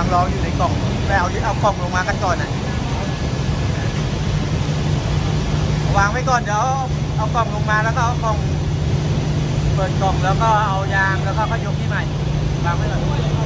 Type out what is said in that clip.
างรออยู่ในกล่องแม่เอาเอากล่องลงมากันก่อนอะวางไว้ก่อนเดี๋ยวเอากล่องลงมาแล้วก็เอากล่อง เปิดกล่องแล้วก็เอายางแล้วก็ก็ยกที่ใหม่วางไว้ก่อน